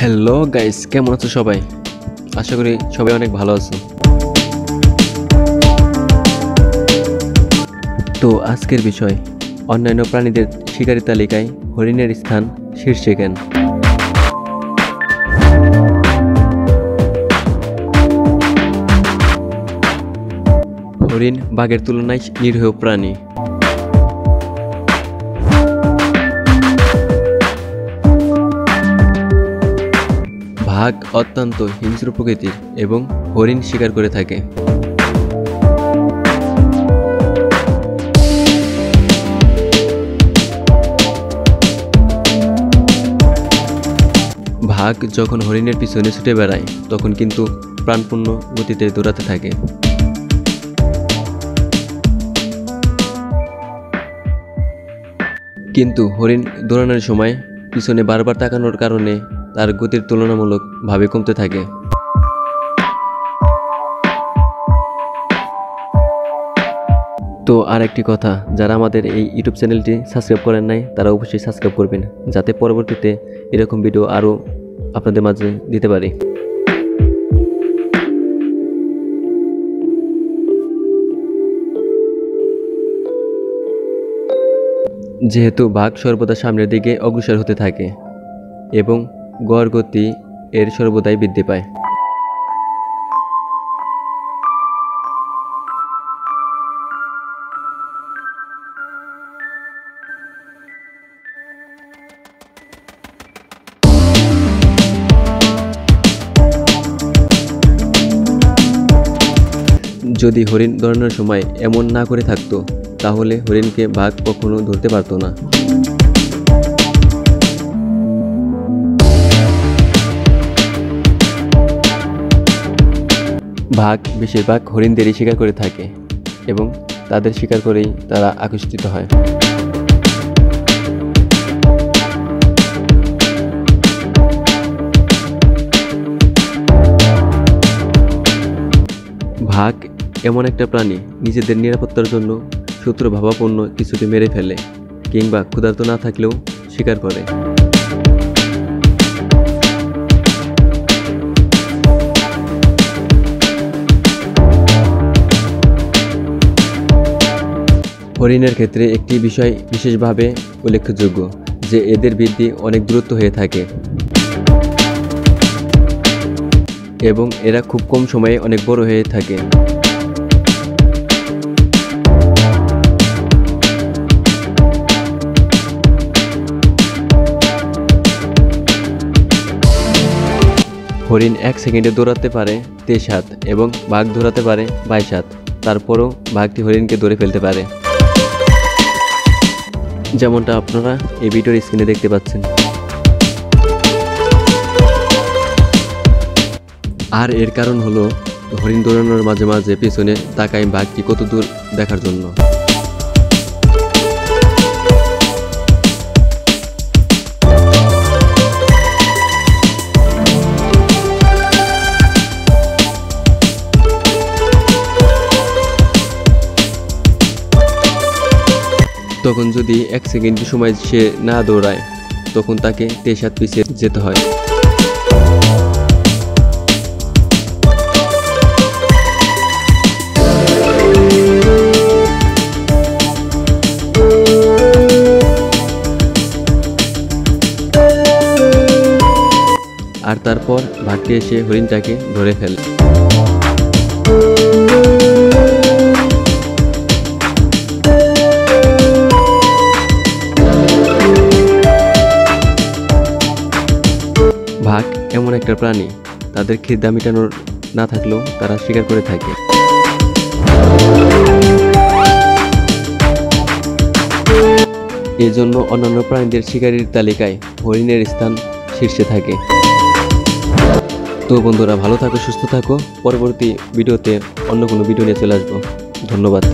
Hello guys কেমন আছো সবাই? আশা করি সবাই অনেক ভালো আছো। তো আজকের বিষয়, অন্যান্য প্রাণীদের শিকারী তালিকায় হরিণের স্থান শীর্ষে কেন? হরিণ বাঘের তুলনায় নিরীহ প্রাণী। বাঘ অত্যন্ত হিংস্র প্রকৃতির এবং হরিণ শিকার করে থাকে। ভাগ যখন হরিণের পিছনে ছুটে বেড়ায়, তখন কিন্তু প্রাণপূর্ণ গতিতে দৌড়াতে থাকে। কিন্তু হরিণ দৌড়ানোর সময় পিছনে বারবার তাকানোর কারণে তার গতির তুলনামূলকভাবে কমতে থাকে। তো আর একটি কথা, যারা আমাদের এই ইউটিউব চ্যানেলটি সাবস্ক্রাইব করেন নাই, তারা অবশ্যই সাবস্ক্রাইব করবেন, যাতে পরবর্তীতে এরকম ভিডিও আরও আপনাদের মাঝে দিতে পারি। যেহেতু বাঘ সর্বদা সামনের দিকে অগ্রসর হতে থাকে এবং গড় গতি এর সর্বদাই বৃদ্ধি পায়। যদি হরিণ দৌড়ানোর সময় এমন না করে থাকতো, তাহলে হরিণকে বাঘ কখনো ধরতে পারতো না। বাঘ বেশিরভাগ হরিণদেরই শিকার করে থাকে এবং তাদের শিকার করেই তারা আকর্ষিত হয়। ভাগ এমন একটা প্রাণী নিজেদের নিরাপত্তার জন্য শত্রু ভাবাপন্ন কিছুকে মেরে ফেলে কিংবা ক্ষুধার্ত না থাকলেও শিকার করে। হরিণের ক্ষেত্রে একটি বিষয় বিশেষভাবে উল্লেখযোগ্য, যে এদের বৃদ্ধি অনেক দূরত্ব হয়ে থাকে। এবং এরা খুব কম সময়ে অনেক বড় হয়ে থাকে। হরিণ এক সেকেন্ডে দৌড়াতে পারে তেইশ হাত এবং বাঘ দৌড়াতে পারে বাইশ হাত তারপরও বাঘটি হরিণকে ধরে ফেলতে পারে। যেমনটা আপনারা এই ভিডিওর স্ক্রিনে দেখতে পাচ্ছেন। আর এর কারণ হলো হরিণ দৌড়ানোর মাঝে মাঝে পেছনে তাকাই বাঘটি কত দূর দেখার জন্য। তখন যদি এক সেকেন্ড সময় সে না দৌড়ায়, তখন তাকে তেইশ পিছিয়ে যেতে হয়। আর তারপর ভাগ্যে এসে হরিণটাকে ধরে ফেলে। ভাগ এমন একটা প্রাণী, তাদের খিদা মেটানোর না থাকলেও তারা শিকার করে থাকে। এজন্য অন্যান্য প্রাণীদের শিকারীর তালিকায় হরিণের স্থান শীর্ষে থাকে। তো বন্ধুরা, ভালো থাকো, সুস্থ থাকো। পরবর্তী ভিডিওতে অন্য কোনো ভিডিও নিয়ে চলে আসব। ধন্যবাদ।